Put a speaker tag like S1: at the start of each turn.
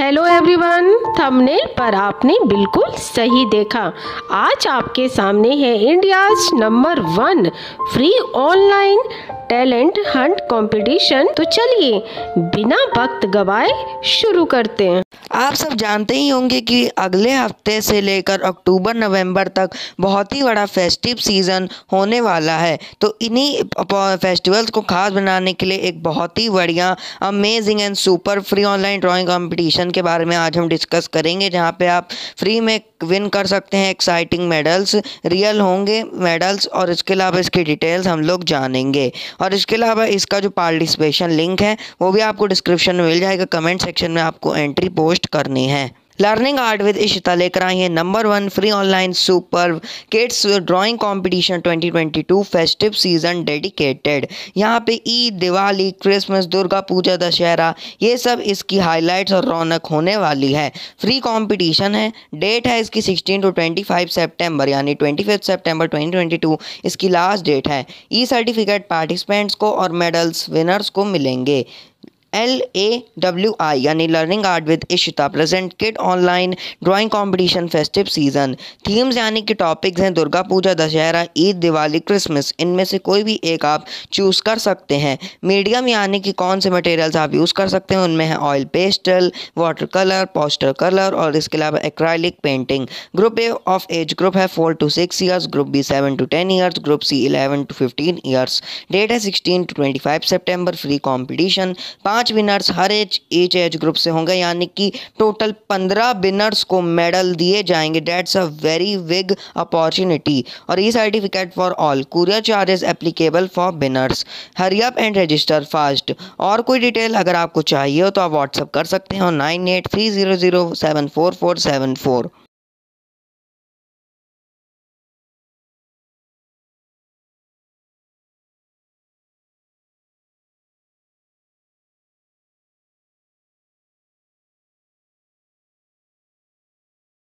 S1: Hello everyone thumbnail पर आपने बिल्कुल सही देखा। आज आपके सामने है India's number one free online talent hunt competition तो चलिए, बिना वक्त गवाए शुरू करते हैं।
S2: आप सब जानते ही होंगे कि अगले हफ़्ते से लेकर अक्टूबर, नवंबर तक बहुत ही बड़ा फेस्टिव सीज़न होने वाला है। तो इन्हीं फेस्टिवल्स को खास बनाने के लिए एक बहुत ही बढ़िया amazing and super free online drawing competition के बारे में आज हम डिस्कस करेंगे, जहाँ पे आप फ्री में विन कर सकते हैं एक्साइटिंग मेडल्स रियल होंगे मेडल्स और इसके अलावा इसकी डिटेल्स हम लोग जानेंगे। और इसके अलावा इसका जो पार्टिसिपेशन लिंक है, वो भी आपको डिस्क्रिप्शन में मिल जाएगा। कमेंट सेक्शन में आपको एंट्री पोस्ट करनी है। लर्निंग आर्ट विद इशिता लेकर आई है number one free online super kids drawing competition 2022 festive season dedicated यहाँ पे ईद दिवाली क्रिसमस दुर्गा पूजा, दशहरा, ये सब इसकी हाइलाइट्स और रौनक होने वाली है। फ्री कंपटीशन है। डेट है इसकी 16 टू 25 सितंबर यानी 25 सितंबर 2022 इसकी लास्ट डेट है। ई सर्टिफिकेट पार्टिसिपेंट्स को और मेडल्स विनर्स को मिलेंगे। एल ए डब्ल्यू आई यानी learning art with Ishita present kid online drawing competition festive season themes यानी कि टॉपिक्स हैं, दुर्गा पूजा, दशहरा, ईद, दिवाली क्रिसमस इनमें से कोई भी एक आप चूज़ कर सकते हैं। मीडियम यानी कि कौन से मटेरियल्स आप यूज़ कर सकते हैं, उनमें है oil pastel water colour poster colour और इसके अलावा acrylic painting group A of age group है four to six years group B seven to ten years group C eleven to fifteen years date है sixteen to twenty five September free competition पाँच पाँच winners हर age age age group से होंगे, यानी कि total पंद्रह विनर्स को मेडल दिए जाएँगे। Dates a very big opportunity और ये certificate for all courier charges applicable for winners hurry up and register fast और कोई डिटेल अगर आपको चाहिए हो तो आप व्हाट्सअप कर सकते हैं nine eight three zero zero seven four four seven four